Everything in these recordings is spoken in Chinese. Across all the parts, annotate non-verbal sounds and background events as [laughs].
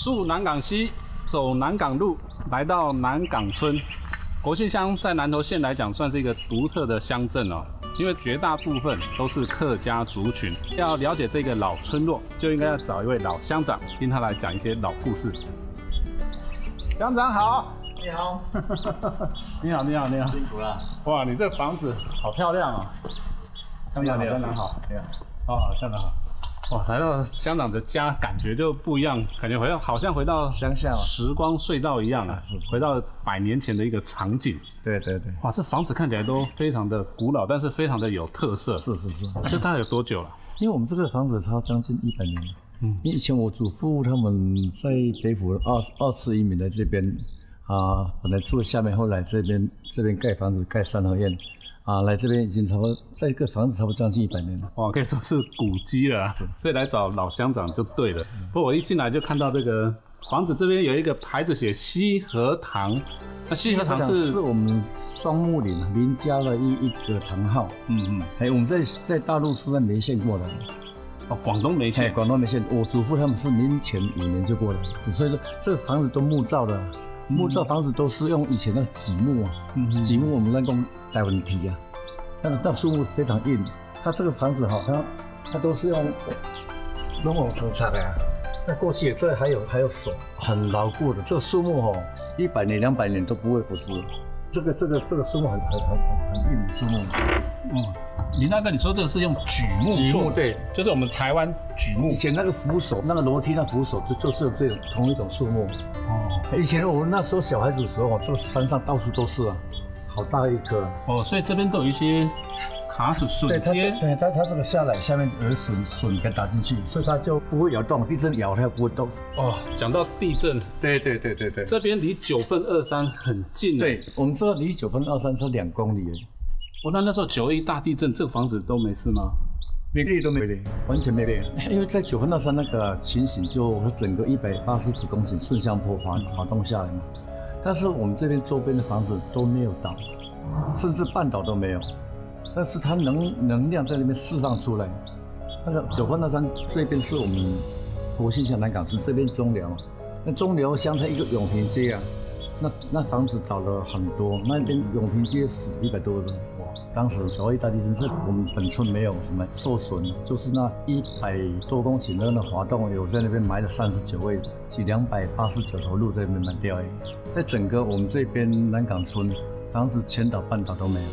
溯南港西，走南港路，来到南港村。国庆乡在南投县来讲，算是一个独特的乡镇哦，因为绝大部分都是客家族群。要了解这个老村落，就应该要找一位老乡长，听他来讲一些老故事。乡长好，你好，[laughs] 你好，你好，你好，辛苦了。哇，你这房子好漂亮哦！乡长好，乡长好，你好，哦，乡长好。哇，来到香港的家，感觉就不一样，感觉回到好像回到乡下嘛时光隧道一样啊，回到百年前的一个场景。对对对，哇，这房子看起来都非常的古老，但是非常的有特色。是是是，这大概有多久了？因为我们这个房子超将近一百年了。嗯，因为以前我祖父他们在北府二二次移民的这边啊，本来住下面，后来这边这边盖房子盖三合院。啊，来这边已经差不多，在这个房子差不多将近一百年了。哇，可以说是古迹了，所以来找老乡长就对了。不过我一进来就看到这个房子这边有一个牌子写西河堂，那西河堂是是我们双木林林家的一一个堂号。嗯嗯，哎，我们在在大陆是在梅县过的。哦，广东梅县，广东梅县，我祖父他们是明前五年就过来，所以说这个房子都木造的，木造房子都是用以前的榉木啊，榉木我们那种。带问题啊，但是那树木非常硬，它这个房子哈，它它都是用龙王层材的啊。那过去这还有还有手，很牢固的。这个树木哦，一百年两百年都不会腐蚀。这个这个这个树木很很很很硬的树木。嗯，林大哥，你说这个是用榉木？榉木对，就是我们台湾榉木。以前那个扶手，那个楼梯那扶手就就是这种同一种树木。哦，以前我们那时候小孩子的时候，这个山上到处都是啊。好大一颗哦，所以这边都有一些卡榫榫接，对它它这个下来下面有榫榫给打进去，所以它就不会摇动，地震摇它也不会动。哦，讲到地震，对对对对对，这边离九份二三很近，对我们这离九份二三是两公里。我那那时候九一大地震，这个房子都没事吗？连裂都没裂，完全没裂。因为在九分二三那个情形，就整个一百八十几公顷顺向坡滑滑动下来嘛。但是我们这边周边的房子都没有倒，甚至半倒都没有。但是它能能量在那边释放出来。那个九峰那山这边是我们国信乡南港村这边中寮，那中寮乡它一个永平街啊，那那房子倒了很多，那边永平街死一百多人。当时九一大地震是我们本村没有什么受损，就是那一百多公顷的那滑动，有在那边埋了三十九位，及两百八十九头鹿在那边埋掉。在整个我们这边南港村，房子全倒半倒都没有，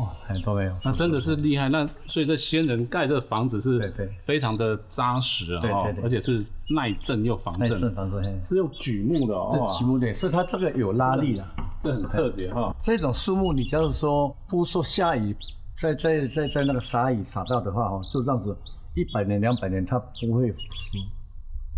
哇，都没有。那真的是厉害。那所以这先人盖这房子是，对对，非常的扎实啊，对对，而且是耐震又防震。耐震防震，是用榉木的哦，这榉木的，所以它这个有拉力的。这很特别哈，这种树木，你假如说不说下雨，在在在在那个沙雨洒到的话哈，就这样子，一百年两百年它不会腐蚀。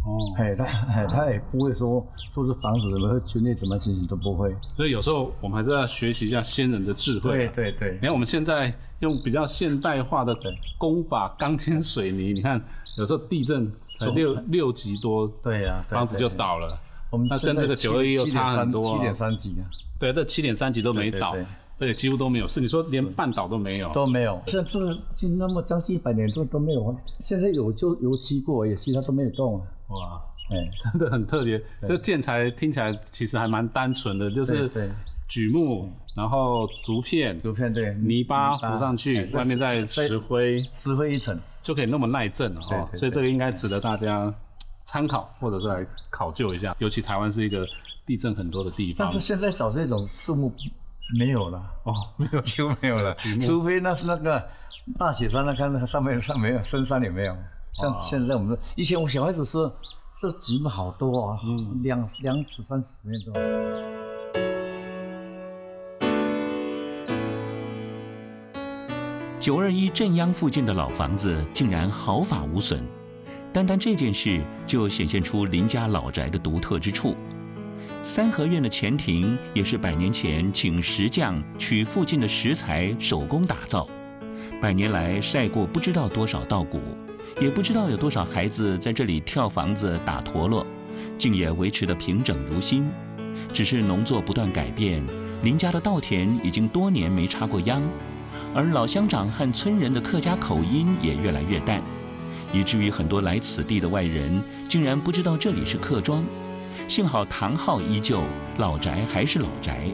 哦，嘿，他嘿它也不会说说是房子怎么会龟裂怎么情形都不会。所以有时候我们还是要学习一下先人的智慧。对对对，你看我们现在用比较现代化的工法，钢筋水泥，你看有时候地震才六六级多，对呀，房子就倒了。我们那跟这个九二一又差很多，七点三级啊。对，这七点三级都没倒，而且几乎都没有是。你说连半倒都没有，都没有。现在这个近那么将近一百年都都没有，现在有就油漆过，也其他都没有动。哇，哎，真的很特别。这建材听起来其实还蛮单纯的，就是榉木，然后竹片，竹片对，泥巴糊上去，外面再石灰，石灰一层就可以那么耐震了。哈，所以这个应该值得大家参考，或者是来考究一下。尤其台湾是一个。地震很多的地方，但是现在找这种树木没有了哦，没有几乎没有了，除非那是那个大雪山，那看那上面上没有，深山也没有。像现在我们以前我小孩子是是积木好多啊，嗯，两两尺三尺那种。九二一镇央附近的老房子竟然毫发无损，单单这件事就显现出林家老宅的独特之处。三合院的前庭也是百年前请石匠取附近的石材手工打造，百年来晒过不知道多少稻谷，也不知道有多少孩子在这里跳房子打陀螺，竟也维持得平整如新。只是农作不断改变，林家的稻田已经多年没插过秧，而老乡长和村人的客家口音也越来越淡。以至于很多来此地的外人竟然不知道这里是客庄。幸好堂号依旧，老宅还是老宅。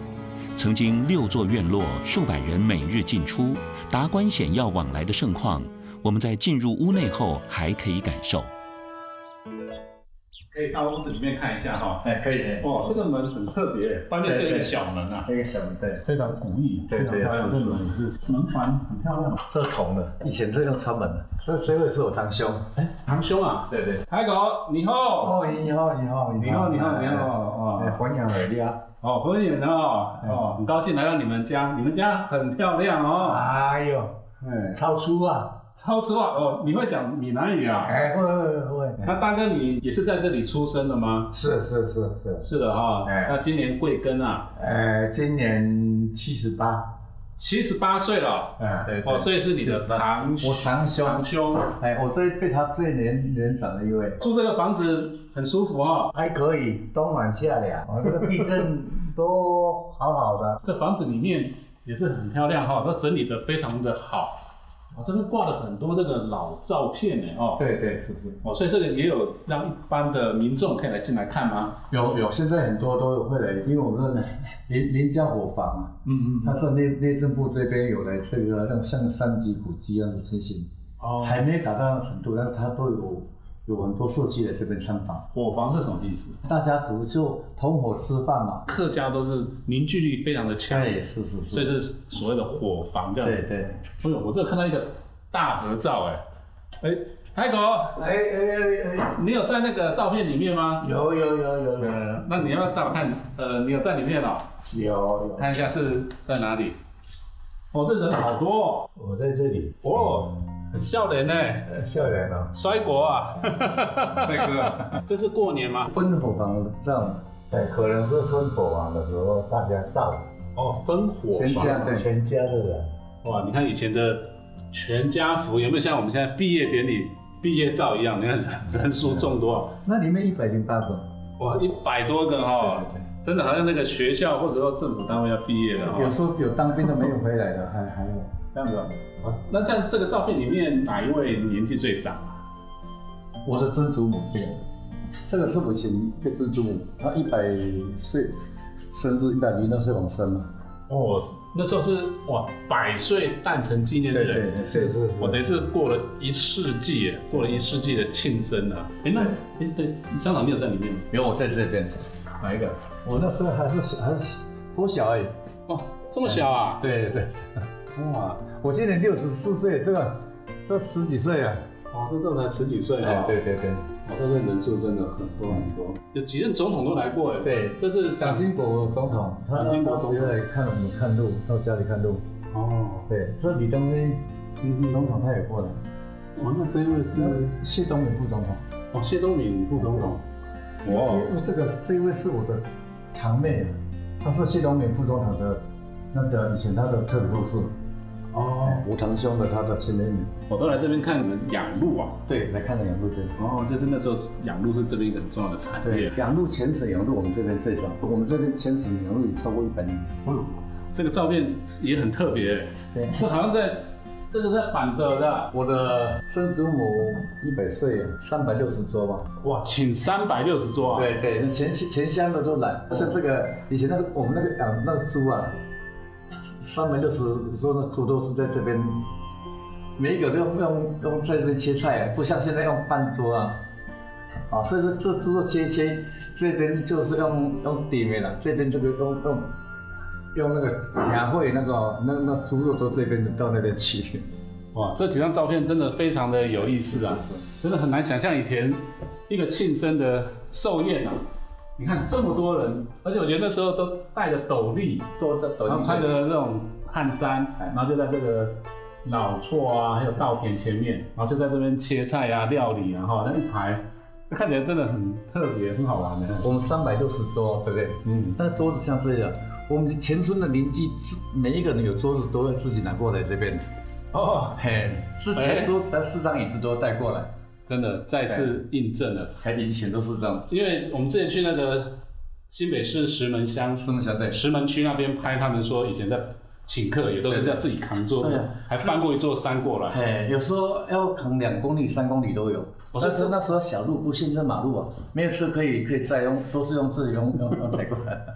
曾经六座院落，数百人每日进出，达官显要往来的盛况，我们在进入屋内后还可以感受。可以到屋子里面看一下哈。哎，可以。哇，这个门很特别，外面这个小门啊，一个小门对，非常古意，对对非常漂亮。这门也是门环很漂亮。这是铜的，以前这用穿门的，所以这位是我堂兄。哎，堂兄啊？对对。海狗，你好。哦，你好，你好，你好，你好，你好。哦，欢迎来啊。哦，欢迎哦。哦，很高兴来到你们家，你们家很漂亮哦。哎呦，哎，超出啊！超吃话哦，你会讲闽南语啊？哎，会会会。那大哥，你也是在这里出生的吗？是是是是。是的哈。哎。那今年贵庚啊？呃，今年七十八。七十八岁了。哎，对。哦，所以是你的堂我堂兄。堂兄。哎，我最被他最年年长的一位。住这个房子很舒服哈。还可以，冬暖夏凉。哦，这个地震都好好的。[laughs] 这房子里面也是很漂亮哈，都整理的非常的好。哦，这边挂了很多这个老照片呢，哦，对对是是，哦，所以这个也有让一般的民众可以来进来看吗？有有，现在很多都会来，因为我们邻邻家火房啊，嗯嗯，它这内内政部这边有来这个像像三级古迹一样的情形，哦，还没达到程度，但是他都有。有很多社区来这边参访。伙房是什么意思？大家族就同伙吃饭嘛。客家都是凝聚力非常的强。对，是是是。所以是所谓的伙房这样。对对。哎呦，我这看到一个大合照哎。哎，海狗。哎哎哎哎。你有在那个照片里面吗？有有有有有。那你要不要带我看？呃，你有在里面哦。有有。看一下是在哪里？哦，这人好多。我在这里。哦。笑脸呢？笑脸啊！[laughs] 摔国啊！帅哥，这是过年吗？分火房照，对，可能是分火房的时候大家照。哦，分火全家对全家的人。哇，你看以前的全家福有没有像我们现在毕业典礼毕业照一样？你看人数众多。那里面一百零八个。哇，一百多个哈！真的好像那个学校或者说政府单位要毕业了。有时候有当兵的没有回来的，还还有。这样子啊，那这样这个照片里面哪一位年纪最长啊？我的曾祖母这个，这个是我以前一个曾祖母，她一百岁生日，一百零二岁往生嘛。哦，那时候是哇，百岁诞辰纪念日，对对对，是我等于是过了一世纪，过了一世纪的庆生啊。哎，那哎对，香港你有在里面吗？有，我在这边。哪一个？我那时候还是小，还是多小哎。哦，这么小啊？对对。哇，我今年六十四岁，这个这十几岁啊，哇，这时候才十几岁啊，对对对，我这个人数真的很多很多，有几任总统都来过哎，对，这是蒋经国总统，他经国总统。来看我们看路，到家里看路，哦，对，这李登辉总统他也过来，哦，那这一位是？谢东闵副总统，哦，谢东闵副总统，哇，因为这个这一位是我的堂妹，她是谢东闵副总统的那个以前他的特别后事。哦，吴堂兄的他的亲妹妹，我都来这边看你们养鹿啊。对，来看了养鹿对。哦，就是那时候养鹿是这边一个很重要的产业。养鹿浅水养鹿我们这边最早，我们这边前史养鹿超过一百年。嗯，这个照片也很特别。对，这好像在，这个在板德的。我的曾祖母一百岁，三百六十桌吧。哇，请三百六十桌啊。对对，前前乡的都来。像这个以前那个我们那个养那个猪啊。三百六十说的土豆是在这边，每一个都用用用在这边切菜，不像现在用半桌啊，啊，所以说这猪肉切切，这边就是用用底面了，这边这个用用用那个牙会那个那那猪肉都这边到那边去。[laughs] 哇，这几张照片真的非常的有意思啊，真的很难想象以前一个庆生的寿宴啊。你看这么多人，而且我觉得那时候都戴着斗笠，都的斗笠，然后穿着那种汗衫，然后就在这个老厝啊，还有稻田前面，然后就在这边切菜啊、料理啊，哈，那一排看起来真的很特别、很好玩的。我们三百六十桌，对不对？嗯。那桌子像这样，我们前村的邻居，每一个人有桌子都要自己拿过来这边。哦，嘿，之前桌子四张椅子都带过来。真的再次印证了，还以前都是这样。因为我们之前去那个新北市石门乡，石门乡对。石门区那边拍，他们说以前在请客也都是要自己扛桌子还翻过一座山过来。哎，有时候要扛两公里、三公里都有。我说但是那时候小路不信这马路啊，没有车可以可以再用，都是用自己 [laughs] 用用用抬过来。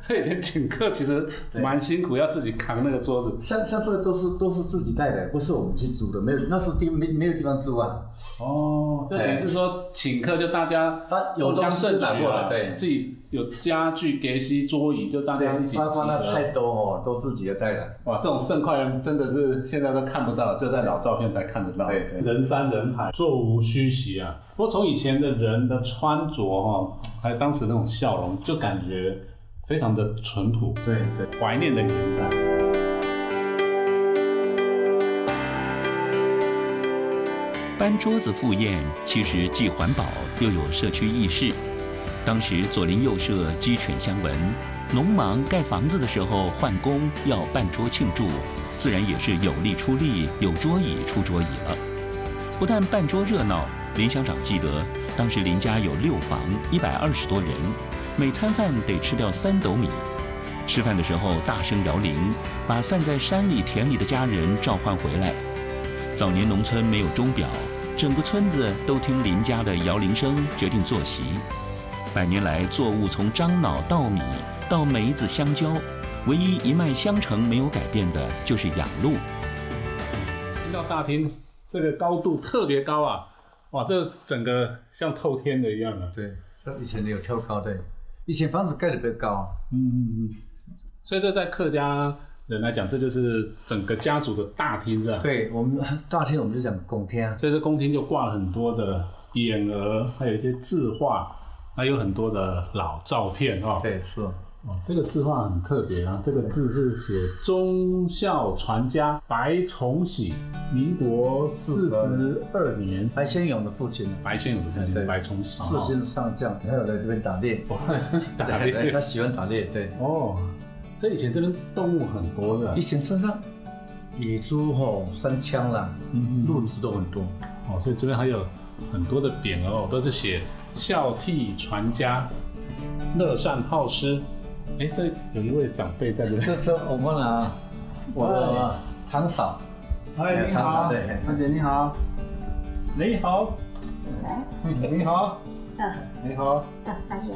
所以以前请客其实对蛮辛苦，要自己扛那个桌子。像像这个都是都是自己带的，不是我们去租的，没有那时候地没没有地方租啊。哦，这也是说请客就大家他有互相东西就盛举啊拿过来，对自己有家具、隔西、桌椅，就大家一起集包括那合。菜兜哦，都自己的带的。哇，这种盛况真的是现在都看不到，就在老照片才看得到。对对人山人海，座无虚席啊。不过从以前的人的穿着哈，还有当时那种笑容，就感觉非常的淳朴，对对。怀念的年代。搬桌子赴宴，其实既环保又有社区意识。当时左邻右舍鸡犬相闻，农忙盖房子的时候换工要办桌庆祝，自然也是有力出力，有桌椅出桌椅了。不但办桌热闹，林乡长记得当时林家有六房，一百二十多人，每餐饭得吃掉三斗米。吃饭的时候大声摇铃，把散在山里田里的家人召唤回来。早年农村没有钟表，整个村子都听林家的摇铃声决定坐席。百年来，作物从樟脑、稻米到梅子、香蕉，唯一一脉相承没有改变的就是养鹿。进到大厅，这个高度特别高啊！哇，这整个像透天的一样啊。对，这以前有跳高的，以前房子盖的比较高。嗯嗯嗯。所以这在客家人来讲，这就是整个家族的大厅，是吧？对我们大厅我们就讲公厅，所以这宫厅就挂了很多的匾额，还有一些字画，还有很多的老照片哦。对，是。哦，这个字画很特别啊，这个字是写“忠孝传家白崇禧，民国四十二年。白先勇的父亲，”，白先勇的父亲对。白崇禧，四星上将，他有在这边打猎，哦 [laughs] 打对猎他喜欢打猎，对。哦，所以以前这边动物很多的。以，前山上野猪吼、山枪啦，嗯。鹿子都很多。哦，所以这边还有很多的匾额哦，都是写孝悌传家、乐善好施。哎，这有一位长辈在这里。这这我问了啊，我的堂嫂，哎，你好，对三姐你好，你好，你好，嗯，你好，大大家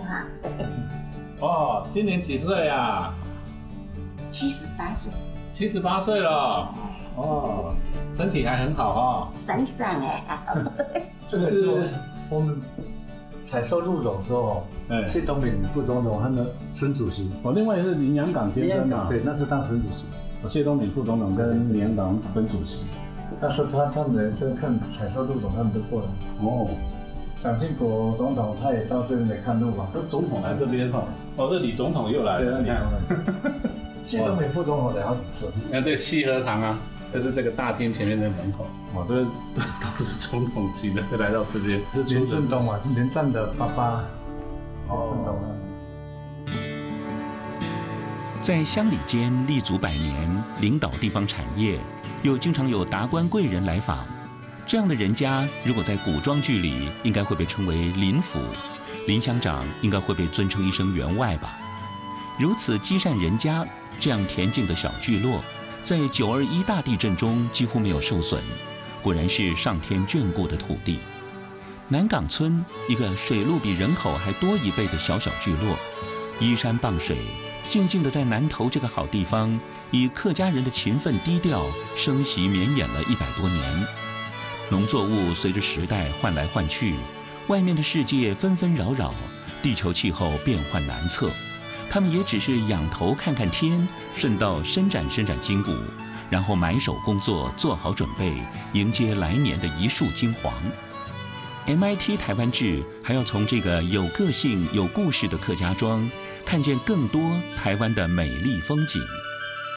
好，哦，今年几岁啊？七十八岁，七十八岁了，哦，身体还很好哈、山上哎，这个是我们采收鹿种的时候，哎谢东敏副总统和的孙主席，哦，另外一个是林洋港先生嘛，对，那是当沈主席。哦，谢东敏副总统跟林洋港孙主席。那时候他他们人就看采收鹿种，他们都过来。哦，蒋经国总统他也到这边来看路嘛。这总统来这边哈，哦，这李总统又来对，了，那你你看，谢东敏副总统来好几次。[laughs] 你看这西河堂啊，就是这个大厅前面的门口，哇，这边都都是总统级的，会来到这边，是连出振东嘛，连战的爸爸。哦振东啊。在乡里间立足百年，领导地方产业，又经常有达官贵人来访，这样的人家，如果在古装剧里，应该会被称为林府，林乡长应该会被尊称一声员外吧。如此积善人家，这样恬静的小聚落，在九二一大地震中几乎没有受损，果然是上天眷顾的土地。南港村一个水路比人口还多一倍的小小聚落，依山傍水，静静地在南头这个好地方，以客家人的勤奋低调，生息绵延了一百多年。农作物随着时代换来换去，外面的世界纷纷扰扰，地球气候变幻难测。他们也只是仰头看看天，顺道伸展伸展筋骨，然后埋手工作，做好准备，迎接来年的一树金黄。MIT 台湾志还要从这个有个性、有故事的客家庄，看见更多台湾的美丽风景。